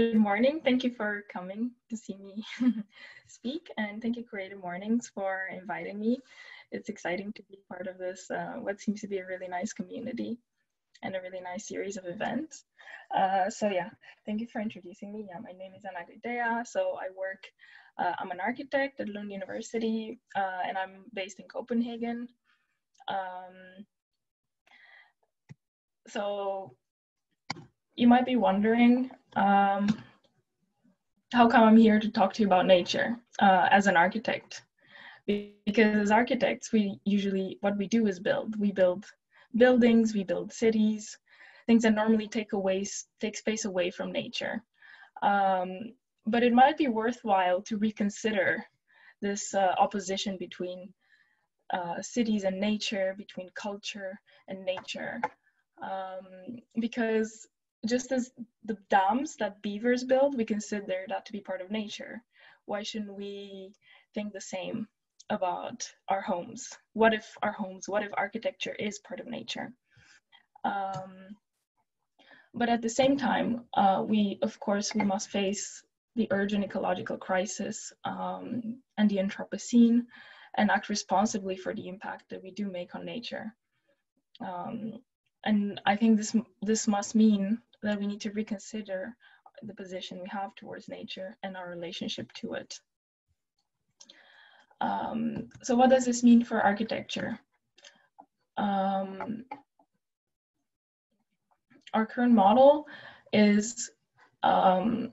good morning. Thank you for coming to see me speak, and thank you, Creative Mornings, for inviting me. It's exciting to be part of this, uh, what seems to be a really nice community and a really nice series of events. Uh, so yeah, thank you for introducing me. Yeah, my name is Ana Goidea. So I work, uh, I'm an architect at Lund University, uh, and I'm based in Copenhagen. Um, so you might be wondering, um, how come I'm here to talk to you about nature uh, as an architect? Because as architects, we usually, what we do is build. We build buildings, we build cities, things that normally take away, take space away from nature. Um, but it might be worthwhile to reconsider this uh, opposition between uh, cities and nature, between culture and nature. Um, because just as the dams that beavers build, we consider that to be part of nature. Why shouldn't we think the same about our homes? What if our homes, what if architecture is part of nature? Um, but at the same time, uh, we, of course, we must face the urgent ecological crisis um, and the Anthropocene and act responsibly for the impact that we do make on nature. Um, and I think this, this must mean that we need to reconsider the position we have towards nature and our relationship to it. Um, so what does this mean for architecture? Um, our current model is, um,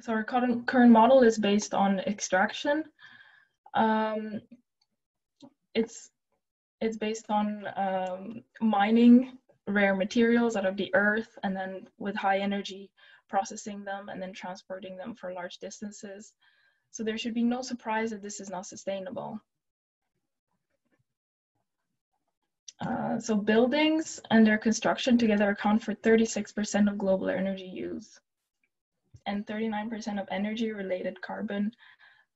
so our current, current model is based on extraction. Um, it's, it's based on um, mining rare materials out of the earth and then with high energy processing them and then transporting them for large distances. So there should be no surprise that this is not sustainable. Uh, so buildings and their construction together account for 36% of global energy use and 39% of energy related carbon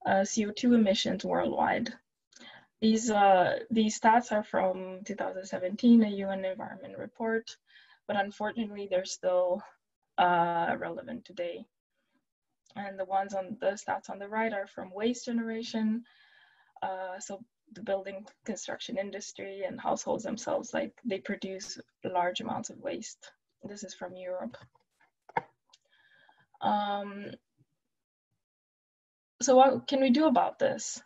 uh, CO2 emissions worldwide. These, uh, these stats are from 2017, a UN Environment Report, but unfortunately they're still uh, relevant today. And the ones on the stats on the right are from waste generation. Uh, so the building construction industry and households themselves, like they produce large amounts of waste. This is from Europe. Um, so what can we do about this?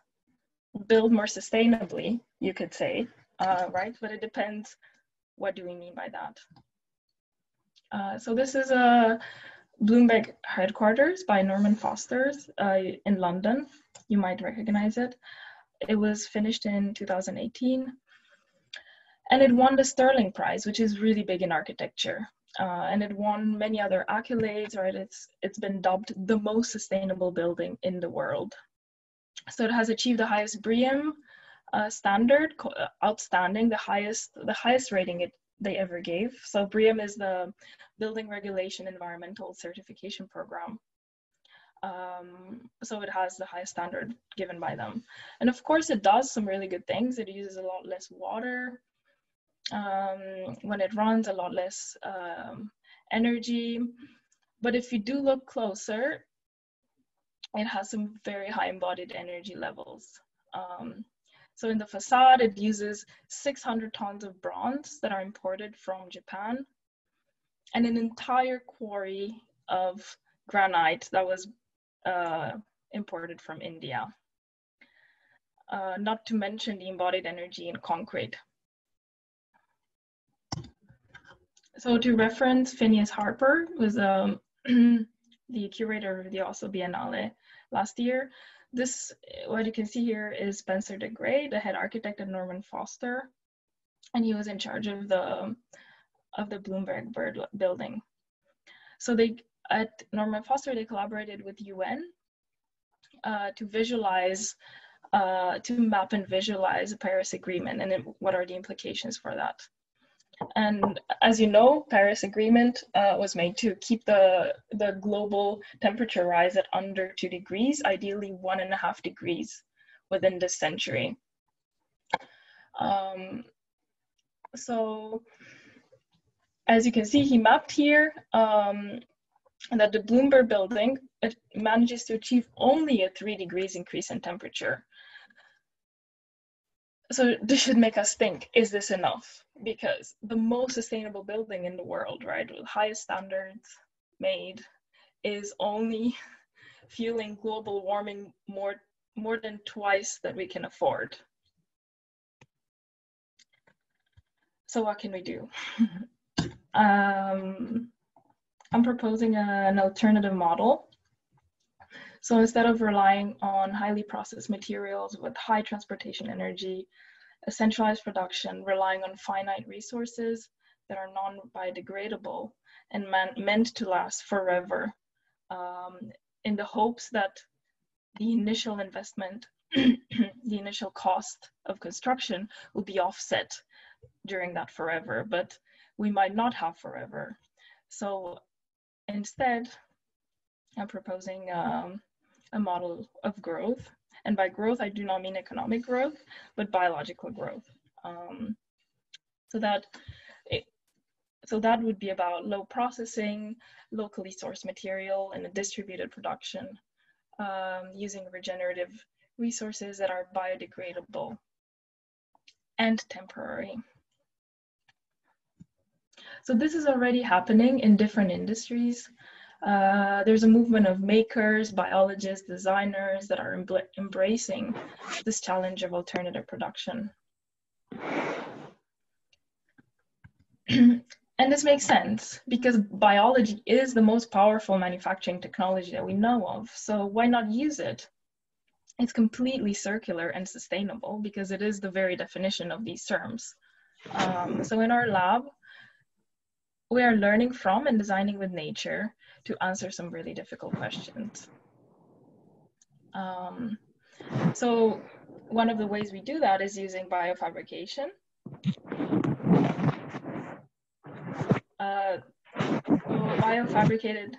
Build more sustainably, you could say, uh, right? But it depends what do we mean by that. Uh, so this is a Bloomberg headquarters by Norman Foster's uh, in London. You might recognize it. It was finished in 2018 and it won the Stirling Prize, which is really big in architecture. Uh, and it won many other accolades, right? It's, it's been dubbed the most sustainable building in the world. So it has achieved the highest BREEAM uh, standard, uh, outstanding, the highest the highest rating it they ever gave. So BREEAM is the Building Regulation Environmental Certification Program. Um, so it has the highest standard given by them. And of course it does some really good things. It uses a lot less water um, when it runs, a lot less um, energy. But if you do look closer, it has some very high embodied energy levels. Um, so in the facade, it uses 600 tons of bronze that are imported from Japan and an entire quarry of granite that was uh, imported from India. Uh, not to mention the embodied energy in concrete. So to reference Phineas Harper was um, the curator of the Oslo Biennale last year. This, what you can see here is Spencer de Grey, the head architect of Norman Foster, and he was in charge of the of the Bloomberg Bird building. So they at Norman Foster they collaborated with UN uh, to visualize, uh, to map and visualize the Paris Agreement and what are the implications for that. And as you know, Paris Agreement uh, was made to keep the, the global temperature rise at under two degrees, ideally one and a half degrees within this century. Um, so as you can see, he mapped here um, that the Bloomberg building manages to achieve only a three degrees increase in temperature. So this should make us think, is this enough? Because the most sustainable building in the world, right, with highest standards made, is only fueling global warming more, more than twice that we can afford. So what can we do? um, I'm proposing a, an alternative model. So instead of relying on highly processed materials with high transportation energy, a centralized production relying on finite resources that are non-biodegradable and man, meant to last forever um, in the hopes that the initial investment, the initial cost of construction will be offset during that forever, but we might not have forever. So Instead, I'm proposing um, a model of growth. And by growth, I do not mean economic growth, but biological growth. Um, so that it, so that would be about low processing, locally sourced material, and a distributed production um, using regenerative resources that are biodegradable and temporary. So this is already happening in different industries. Uh, there's a movement of makers, biologists, designers that are embracing this challenge of alternative production. and this makes sense because biology is the most powerful manufacturing technology that we know of. So why not use it? It's completely circular and sustainable because it is the very definition of these terms. Um, so in our lab, we are learning from and designing with nature to answer some really difficult questions. Um, so one of the ways we do that is using biofabrication. Uh, biofabricated,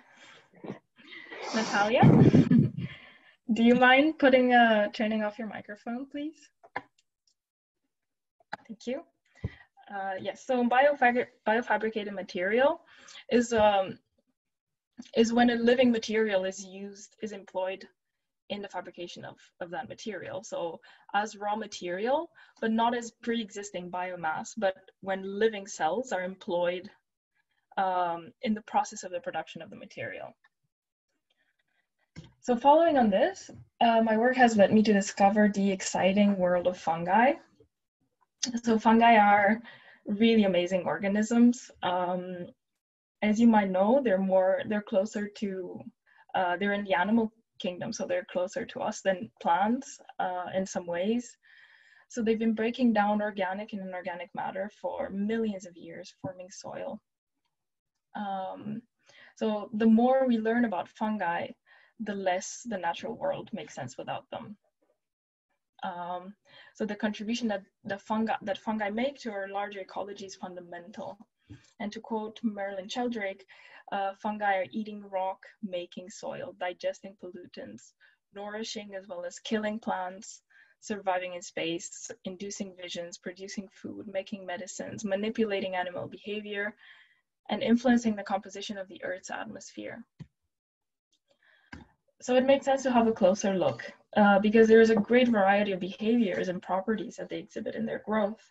Natalia, do you mind putting, uh, turning off your microphone, please? Thank you. Uh, yes, so biofabri biofabricated material is um, is when a living material is used, is employed in the fabrication of, of that material. So as raw material, but not as pre-existing biomass, but when living cells are employed um, in the process of the production of the material. So following on this, uh, my work has led me to discover the exciting world of fungi, so fungi are really amazing organisms. Um, as you might know, they're more, they're closer to, uh, they're in the animal kingdom, so they're closer to us than plants uh, in some ways. So they've been breaking down organic and inorganic matter for millions of years, forming soil. Um, so the more we learn about fungi, the less the natural world makes sense without them. Um, so the contribution that the fungi that fungi make to our larger ecology is fundamental. And to quote Merlin Sheldrake, uh, fungi are eating rock, making soil, digesting pollutants, nourishing as well as killing plants, surviving in space, inducing visions, producing food, making medicines, manipulating animal behavior, and influencing the composition of the Earth's atmosphere. So it makes sense to have a closer look uh, because there is a great variety of behaviors and properties that they exhibit in their growth.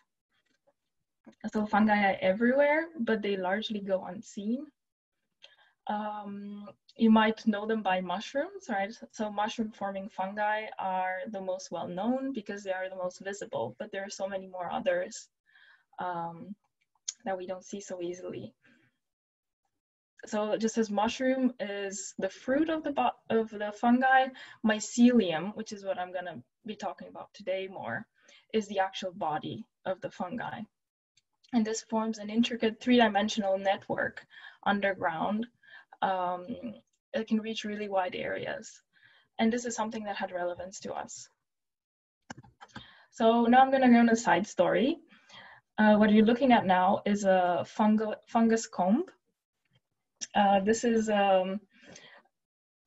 So fungi are everywhere, but they largely go unseen. Um, you might know them by mushrooms, right? So mushroom forming fungi are the most well known because they are the most visible, but there are so many more others um, that we don't see so easily so just as mushroom is the fruit of the of the fungi, mycelium, which is what I'm going to be talking about today more, is the actual body of the fungi. And this forms an intricate three-dimensional network underground um, that can reach really wide areas. And this is something that had relevance to us. So now I'm going to go on a side story. Uh, what you're looking at now is a fungal, fungus comb uh, this is um,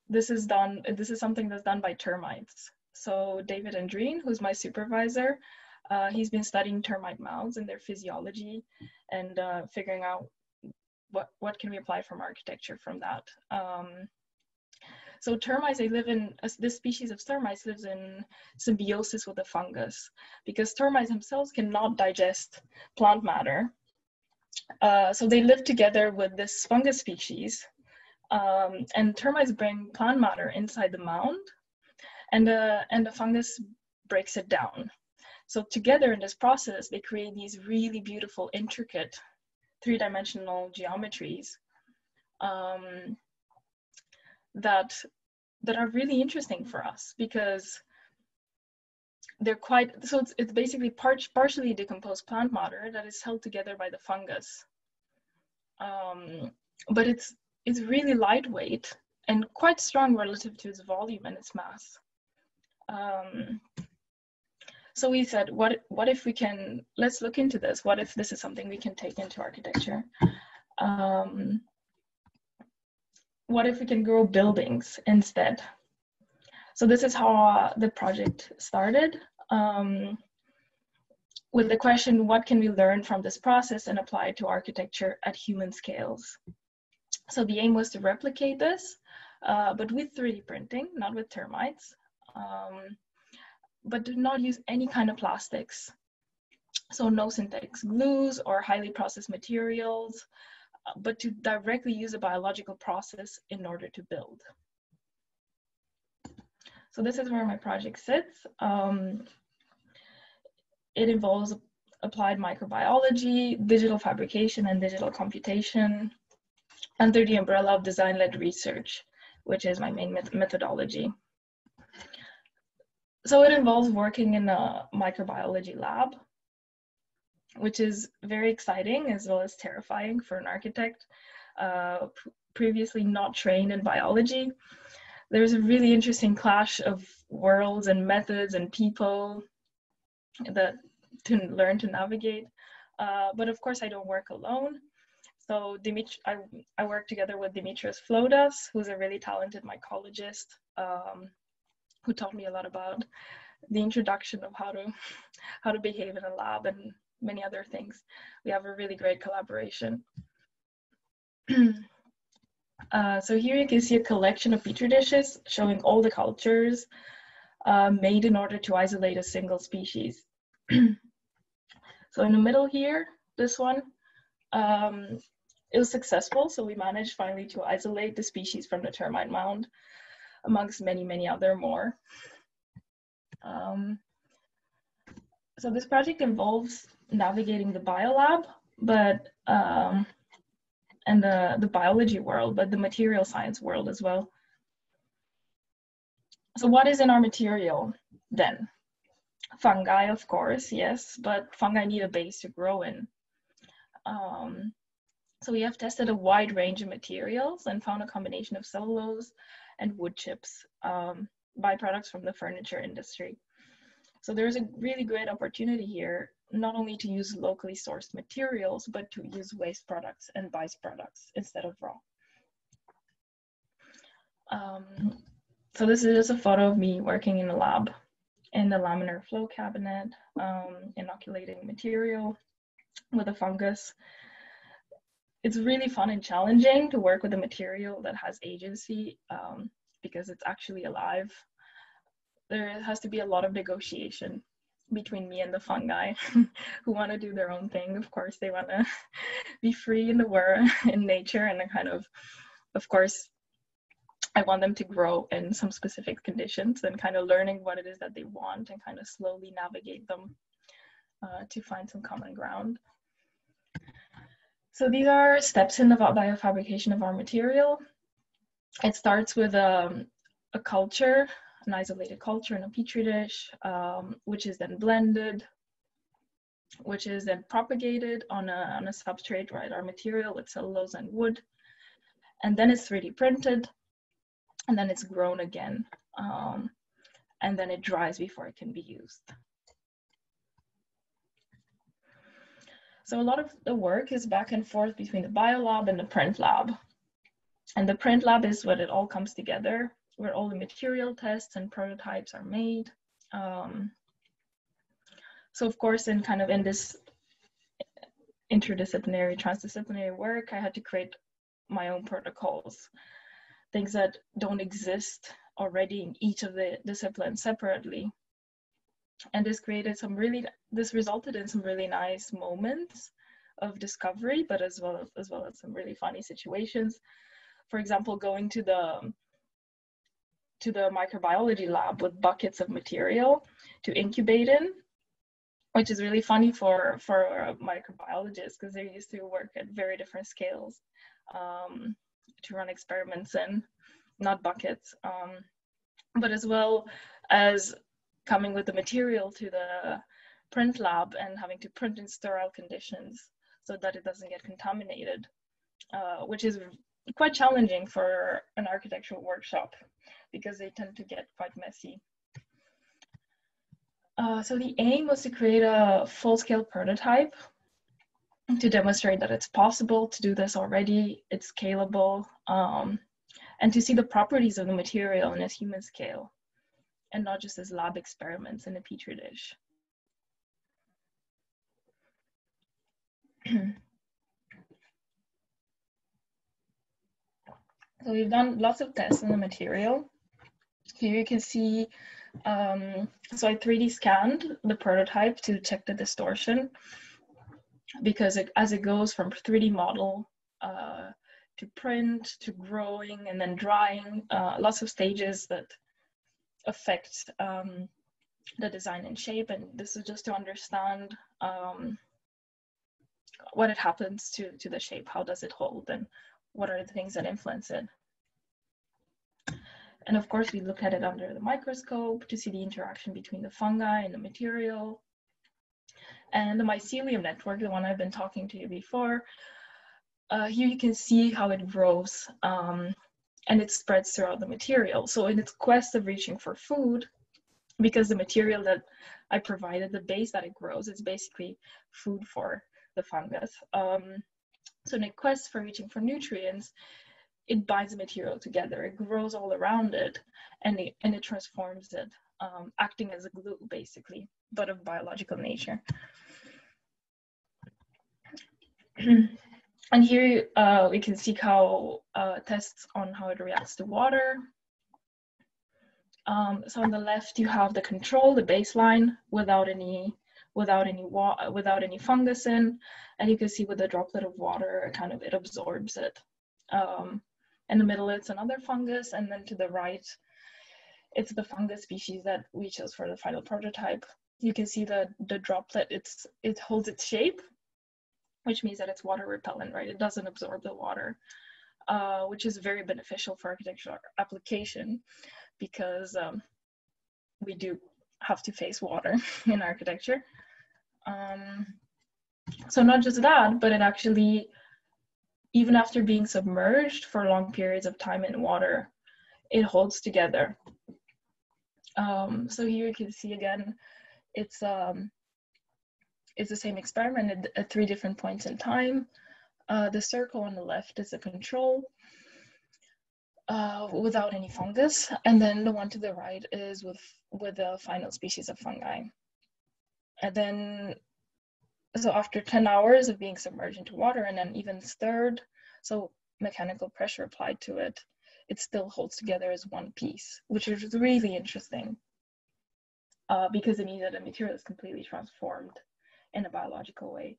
this is done. This is something that's done by termites. So David Andreen, who's my supervisor, uh, he's been studying termite mounds and their physiology, and uh, figuring out what, what can we apply from architecture from that? Um, so termites, they live in, this species of termites lives in symbiosis with the fungus because termites themselves cannot digest plant matter. Uh, so they live together with this fungus species um, and termites bring plant matter inside the mound and, uh, and the fungus breaks it down. So together in this process, they create these really beautiful, intricate three-dimensional geometries um, that that are really interesting for us because they're quite so it's, it's basically part, partially decomposed plant matter that is held together by the fungus. Um, but it's it's really lightweight and quite strong relative to its volume and its mass. Um, so we said what what if we can let's look into this what if this is something we can take into architecture um, what if we can grow buildings instead? So this is how uh, the project started um, with the question, what can we learn from this process and apply to architecture at human scales? So the aim was to replicate this, uh, but with 3D printing, not with termites, um, but do not use any kind of plastics. So no synthetics, glues or highly processed materials, but to directly use a biological process in order to build. So this is where my project sits. Um, it involves applied microbiology, digital fabrication, and digital computation under the umbrella of design-led research, which is my main met methodology. So it involves working in a microbiology lab which is very exciting as well as terrifying for an architect uh, previously not trained in biology. There's a really interesting clash of worlds and methods and people that to learn to navigate. Uh, but of course, I don't work alone. So Dimitri, I, I work together with Dimitrios Floudas, who's a really talented mycologist um, who taught me a lot about the introduction of how to how to behave in a lab and many other things. We have a really great collaboration. uh, so here you can see a collection of petri dishes showing all the cultures uh, made in order to isolate a single species. so in the middle here, this one, um, it was successful. So we managed finally to isolate the species from the termite mound amongst many, many other more. Um, so this project involves navigating the biolab, but um, and the, the biology world, but the material science world as well. So what is in our material then? Fungi, of course, yes, but fungi need a base to grow in. Um, so we have tested a wide range of materials and found a combination of cellulose and wood chips, um, byproducts from the furniture industry. So there's a really great opportunity here not only to use locally sourced materials, but to use waste products and byproducts instead of raw. Um, so this is just a photo of me working in a lab in the laminar flow cabinet, um, inoculating material with a fungus. It's really fun and challenging to work with a material that has agency um, because it's actually alive. There has to be a lot of negotiation between me and the fungi who want to do their own thing. Of course, they want to be free in the world, in nature, and kind of, of course, I want them to grow in some specific conditions and kind of learning what it is that they want and kind of slowly navigate them uh, to find some common ground. So these are steps in the biofabrication of our material. It starts with um, a culture an isolated culture in a petri dish, um, which is then blended, which is then propagated on a, on a substrate, right, our material with cellulose and wood. And then it's 3D printed, and then it's grown again. Um, and then it dries before it can be used. So a lot of the work is back and forth between the biolab and the print lab. And the print lab is where it all comes together where all the material tests and prototypes are made. Um, so of course, in kind of in this interdisciplinary, transdisciplinary work, I had to create my own protocols, things that don't exist already in each of the disciplines separately. And this created some really, this resulted in some really nice moments of discovery, but as well as, well as some really funny situations. For example, going to the to the microbiology lab with buckets of material to incubate in which is really funny for for microbiologists because they're used to work at very different scales um, to run experiments in, not buckets. Um, but as well as coming with the material to the print lab and having to print in sterile conditions so that it doesn't get contaminated, uh, which is quite challenging for an architectural workshop because they tend to get quite messy. Uh, so the aim was to create a full-scale prototype to demonstrate that it's possible to do this already, it's scalable, um, and to see the properties of the material in a human scale, and not just as lab experiments in a petri dish. so we've done lots of tests in the material. Here you can see um, so I 3D scanned the prototype to check the distortion because it, as it goes from 3D model uh, to print to growing and then drying, uh, lots of stages that affect um, the design and shape. And this is just to understand um, what it happens to, to the shape, how does it hold, and what are the things that influence it. And of course, we look at it under the microscope to see the interaction between the fungi and the material. And the mycelium network, the one I've been talking to you before, uh, here you can see how it grows um, and it spreads throughout the material. So in its quest of reaching for food, because the material that I provided, the base that it grows, is basically food for the fungus. Um, so in a quest for reaching for nutrients, it binds the material together, it grows all around it, and it, and it transforms it, um, acting as a glue basically, but of biological nature. and here uh, we can see how uh, tests on how it reacts to water. Um, so on the left you have the control, the baseline, without any without any without any fungus in, and you can see with a droplet of water, kind of it absorbs it. Um, in the middle, it's another fungus, and then to the right, it's the fungus species that we chose for the final prototype. You can see the, the droplet, it's, it holds its shape, which means that it's water repellent, right? It doesn't absorb the water, uh, which is very beneficial for architectural application because um, we do have to face water in architecture. Um, so not just that, but it actually even after being submerged for long periods of time in water, it holds together. Um, so here you can see again, it's um, it's the same experiment at, at, three different points in time. Uh, the circle on the left is a control uh, without any fungus, and then the one to the right is with with the final species of fungi. And then so after 10 hours of being submerged into water and then even stirred, so mechanical pressure applied to it, it still holds together as one piece, which is really interesting uh, because it means that the material is completely transformed in a biological way.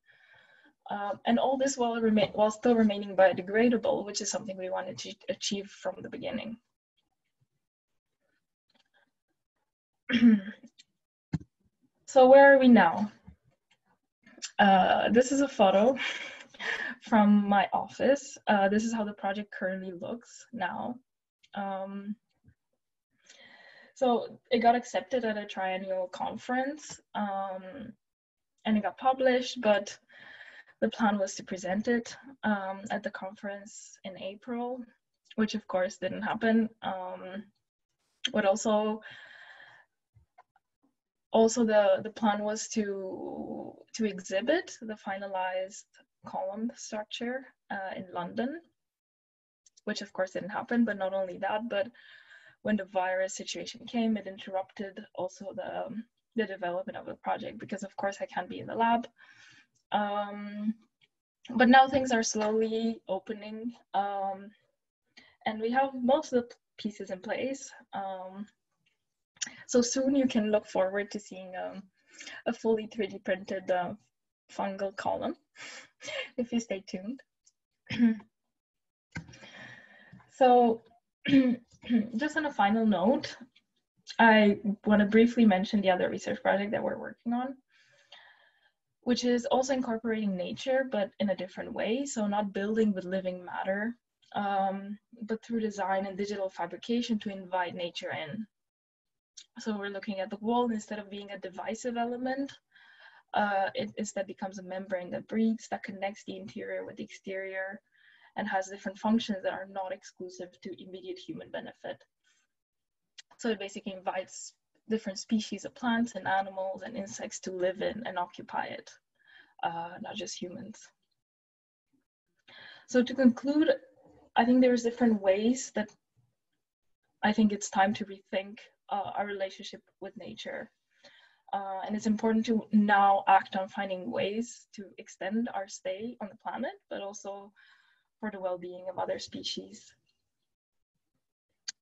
Um, and all this while, remain, while still remaining biodegradable, which is something we wanted to achieve from the beginning. so where are we now? Uh, this is a photo from my office. Uh, this is how the project currently looks now. Um, so it got accepted at a triennial conference um, and it got published, but the plan was to present it um, at the conference in April, which of course didn't happen. Um, but also also the the plan was to to exhibit the finalized column structure uh, in London, which of course didn't happen. But not only that, but when the virus situation came, it interrupted also the the development of the project because of course I can't be in the lab. Um, but now things are slowly opening, um, and we have most of the pieces in place. Um, so soon you can look forward to seeing um, a fully 3D printed uh, fungal column if you stay tuned. so just on a final note, I want to briefly mention the other research project that we're working on, which is also incorporating nature, but in a different way. So not building with living matter, um, but through design and digital fabrication to invite nature in. So we're looking at the wall instead of being a divisive element, uh, it instead becomes a membrane that breathes, that connects the interior with the exterior, and has different functions that are not exclusive to immediate human benefit. So it basically invites different species of plants and animals and insects to live in and occupy it, uh, not just humans. So to conclude, I think there's different ways that I think it's time to rethink uh, our relationship with nature. Uh, and it's important to now act on finding ways to extend our stay on the planet, but also for the well-being of other species.